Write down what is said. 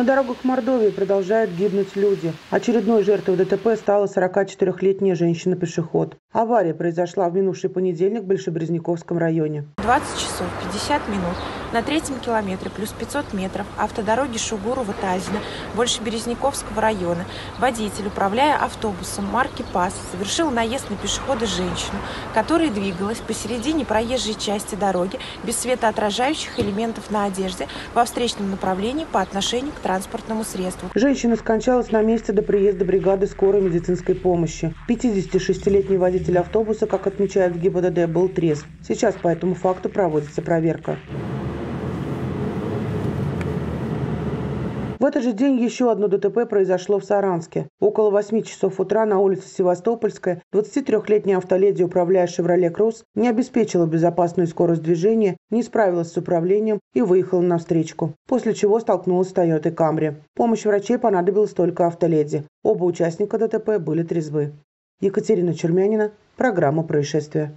На дорогах Мордовии продолжают гибнуть люди. Очередной жертвой ДТП стала 44-летняя женщина-пешеход. Авария произошла в минувший понедельник в Большебрезняковском районе. 20 часов 50 минут на третьем километре плюс 500 метров автодороги Шугурова-Тазина, больше Березняковского района, водитель, управляя автобусом марки ПАС, совершил наезд на пешехода женщину, которая двигалась посередине проезжей части дороги без светоотражающих элементов на одежде во встречном направлении по отношению к транспортному средству. Женщина скончалась на месте до приезда бригады скорой медицинской помощи. 56-летний водитель автобуса, как отмечают в ГИБДД, был трезв. Сейчас по этому факту проводится проверка. В этот же день еще одно ДТП произошло в Саранске. Около 8 часов утра на улице Севастопольская 23-летняя автоледи, управляя «Шевроле Кросс», не обеспечила безопасную скорость движения, не справилась с управлением и выехала на встречку, после чего столкнулась с «Тойотой Камри». Помощь врачей понадобилась только автоледи. Оба участника ДТП были трезвы. Екатерина Чермянина, программа «Происшествия».